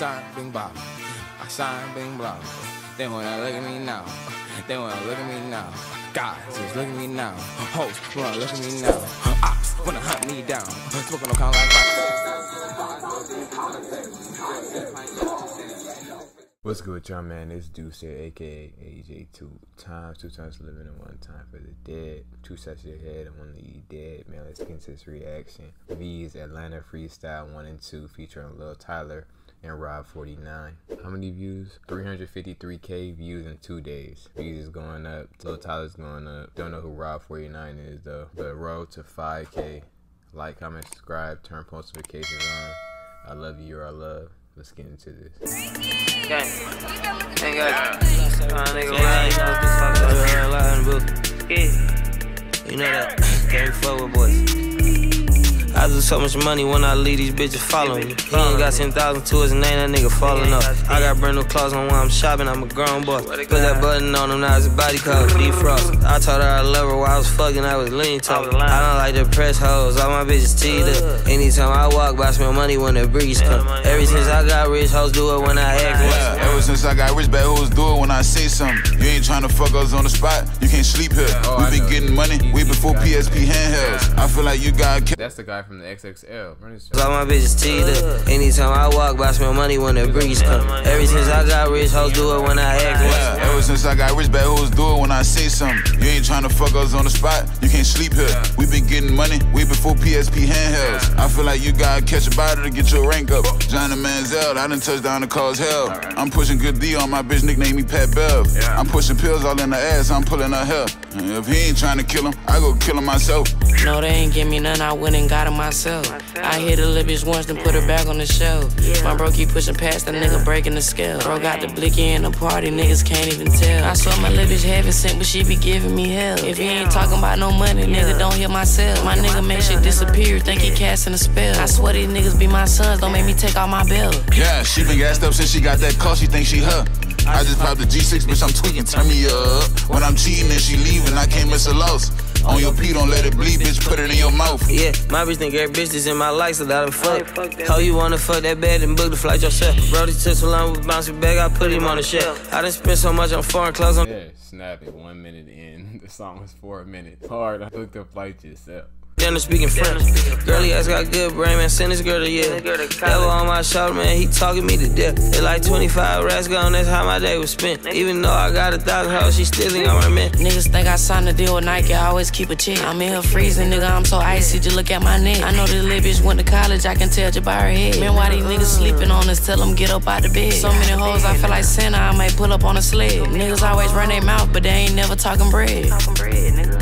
sign, bing bop. I sign, bing blah. They wanna look at me now. They wanna look at me now. Guys, just look at me now. Hoes wanna look at me now. Ops wanna hunt me down. Smoking no count like What's good, y'all, man? It's Deuce here, aka AJ. Two times, two times living, and one time for the dead. Two sets ahead, and one lead dead. Man, let's get into this reaction. Veeze Atlanta Freestyle 1 and 2 featuring Luh Tyler and Rob 49. How many views? 353k views in two days. Views is going up. Luh Tyler's going up. Don't know who Rob 49 is though. But road to 5k. Like, comment, subscribe, turn post notifications on. I love you, you're our love. Let's get into this. Gang. Ain't got uh, nigga ride, you know this fuck up here a lot in the booth. Yeah. You know that. Can't fuck with boys. I do so much money when I leave these bitches following me. He ain't got 10,000 to his name, that nigga falling up. I got brand new clothes on when I'm shopping, I'm a grown boy. Put that button on him, now it's a body called defrost. I told her I love her while I was fucking, I was lean talking. I don't like to press hoes, all my bitches teed up. Anytime I walk by, I smell money when the breeze come. Ever since I got rich, hoes do it when I act Yeah, ever since I got rich, bad hoes do it when I say something. You ain't trying to fuck us on the spot, you can't sleep here. Oh, we been getting money way before PSP handhelds. I feel like you got That's the guy from the XXL. All my bitches teed up. Anytime I walk by, smell money when the breeze come. Ever since I got rich, hoes do it when I act Yeah, once. ever since I got rich, bad hoes do it when I say something. You ain't trying to fuck us on the spot, you can't sleep here. We been getting money way before PSP handhelds. I feel like you gotta catch a body to get your rank up. Johnny Manziel, I done touched down to cause hell. I'm pushing good D on my bitch, nickname me Pat Bev. I'm pushing pills all in the ass, I'm pulling her hair. And if he ain't trying to kill him, I go kill him myself. No, they ain't give me none, I went and got it myself. I hit a little bitch once, then put her back on the shelf. My bro keep pushing past the nigga breaking the scale. Bro got the blicky in the party, niggas can't even tell. I swear my little bitch heaven sent, but she be giving me hell. If he ain't talking about no money, nigga don't hit my cell. My nigga make shit disappear, think he casting a spell. I swear these niggas be my sons, don't make me take off my belt. Yeah, she been gassed up since she got that call, she think she her. I just popped the G6, bitch, I'm tweaking, turn me up. When I'm cheating and she leaving, I can't miss a loss. On your pee, don't let it bleed, bitch, put it in your mouth. Yeah, my bitch think every bitch is in my life, so that I'm fuck. How you wanna fuck that bad and book the flight yourself? Brody took so long with bouncing back, I put him on the shelf. I done spent so much on foreign clothes on. Yeah, snap it. One minute in. The song was four minutes. Hard. I booked the flight yourself. Then speaking French. Girlie ass got good brain, man. Send this girl to yeah. Devil on my shoulder, man. He talking me to death. It's like 25 rats gone, that's how my day was spent. Even though I got a thousand hoes, she still ain't on my man. Niggas think I signed a deal with Nike, I always keep a chick. I'm in here freezing, nigga, I'm so icy, just look at my neck. I know this little bitch went to college, I can tell just by her head. Man, why these niggas sleeping on us, tell them get up out the bed. So many hoes, I feel like Santa, I might pull up on a sled. Niggas always run their mouth, but they ain't never talking bread. Talking bread, nigga,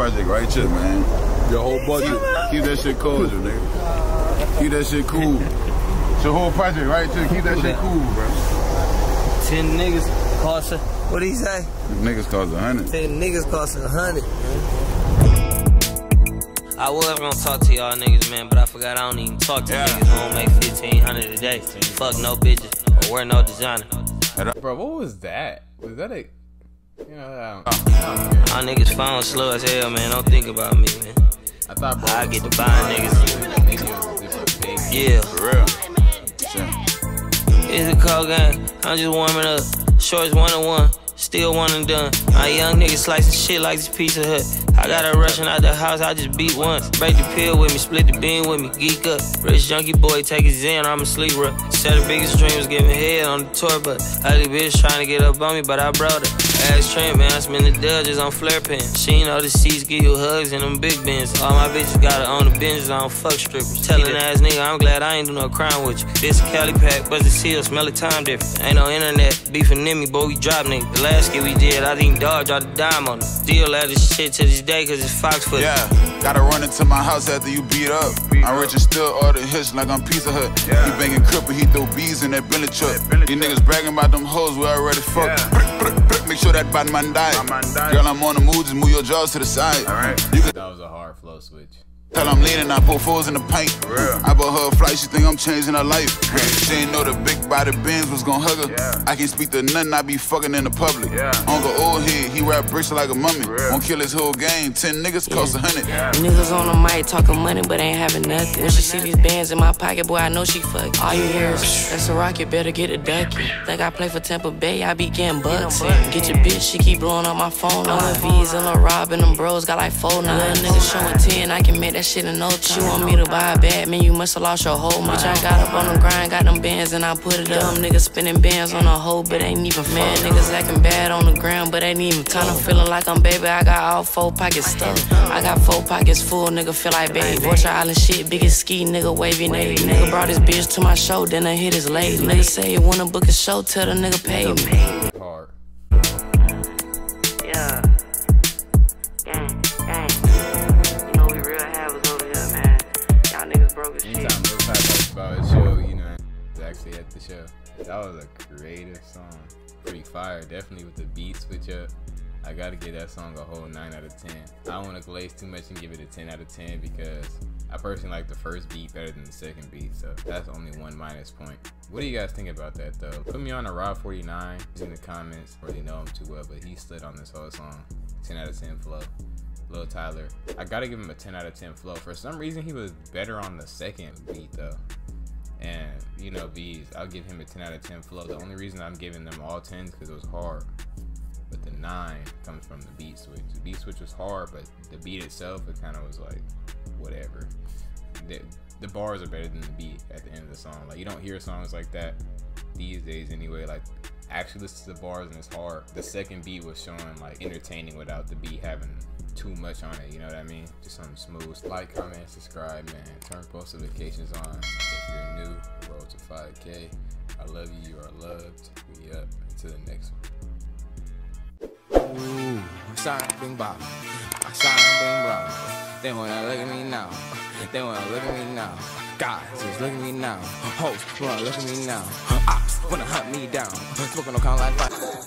project right here, man. Your whole budget. Keep that shit cool, nigga. Keep that shit cool. It's your whole project right here. Keep that shit cool, bro. 10 niggas cost a, what he say? Niggas cost a hundred. 10 niggas cost a hundred, I was gonna talk to y'all niggas, man, but I forgot I don't even talk to Yeah. niggas who don't make 1500 a day. Fuck no bitches or wear no designer. Bro, what was that? Was that a. You know, I don't, I don't care. My niggas phone slow as hell, man. Don't think about me, man. I thought, bro. I get to buying niggas. niggas. Yeah, For real. it's a cold game. I'm just warming up. Shorts one on one, still one and done. My young nigga slicing shit like this Pizza Hut. I got her rushing out the house, I just beat once. Break the pill with me, split the bean with me, geek up. Rich junkie boy, take his in, I'm a sleeper. Said the biggest dream was giving head on the tour, but ugly bitch trying to get up on me, but I brought her. Ass Trent, man, I spend the dodges on flare pen. She ain't know the seats give you hugs and them big bins. All my bitches gotta own the Benjis, I don't fuck strippers. Tellin' ass nigga, I'm glad I ain't do no crime with you. This a Cali pack, bust the seal, smell the time different. Ain't no internet, beefing in me, boy, we drop nigga. The last skit we did, I didn't dodge, all the dime on it. Still at this shit to this day, cause it's Fox foot. Yeah, gotta run into my house after you beat up. I'm rich and still order hits like I'm Pizza Hut. He banging cripple, he throw bees in that Bentley truck. These niggas bragging about them hoes we already fucked. Make sure that bad man die. Girl, I'm on the move, just move your jaws to the side. All right. You can That was a hard flow switch. Tell I'm leaning, I put fours in the paint. I bought her a flight, she think I'm changing her life. She ain't know the big body Benz was gonna hug her. I can't speak to nothing, I be fucking in the public. Uncle old head, he rap bricks like a mummy. Won't kill his whole gang, ten niggas cost a hundred. Niggas on the mic talking money, but ain't having nothing. When she see these bands in my pocket, boy, I know she fuck. All you hear is, that's a rocket, better get a ducky. Think I play for Tampa Bay, I be getting bucks. in. Get your bitch, she keep blowing up my phone. All the V's and the Rob and them bros got like four now. Little nigga showing 10, I can make that shit in no time. She want me to buy a bag, man, you must have lost your whole mind. Bitch, I got up on the grind, got them bands, and I put it up. Niggas spinning bands on a hoe, but ain't even man. Niggas acting bad on the ground, but ain't even time. I'm feeling like I'm baby, I got all four pockets stuffed. I got four pockets full, nigga, feel like baby. Watch Island shit, biggest ski, nigga, wavy navy. Nigga brought his bitch to my show, then I hit his lady. Nigga say you wanna book a show, tell the nigga pay me. About his show, you know, actually at the show. That was a creative song. Pretty fire. Definitely with the beat switch up. Uh, I gotta give that song a whole 9 out of 10. I don't wanna glaze too much and give it a 10 out of 10 because I personally like the first beat better than the second beat, so that's only one minus point. What do you guys think about that though? Put me on a Rob 49 in the comments. Really know him too well, but he stood on this whole song. 10 out of 10 flow. Luh Tyler. I gotta give him a 10 out of 10 flow. For some reason, he was better on the second beat though. And you know, Veeze, I'll give him a 10 out of 10 flow. The only reason I'm giving them all 10s because it was hard. But the 9 comes from the beat switch. The beat switch was hard, but the beat itself, it kind of was like, whatever. The, the bars are better than the beat at the end of the song. Like, you don't hear songs like that these days anyway. Like, actually listen to the bars and it's hard. The second beat was showing like entertaining without the beat having too much on it. You know what I mean? Just something smooth. Like, comment, subscribe, man. Turn post notifications on if you're new. Road to 5K. I love you. You are loved. We up. Until the next one. Ooh, sign bing bop. I sign bing bop. They wanna look at me now. They wanna look at me now. Guys, just look at me now. Hoes wanna look at me now. Ops wanna hunt me down. Smoking no count like fire.